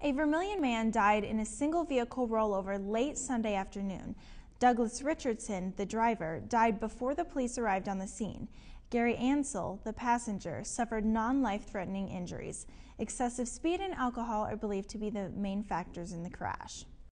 A Vermilion man died in a single vehicle rollover late Sunday afternoon. Douglas Richardson, the driver, died before the police arrived on the scene. Gary Ansell, the passenger, suffered non-life threatening injuries. Excessive speed and alcohol are believed to be the main factors in the crash.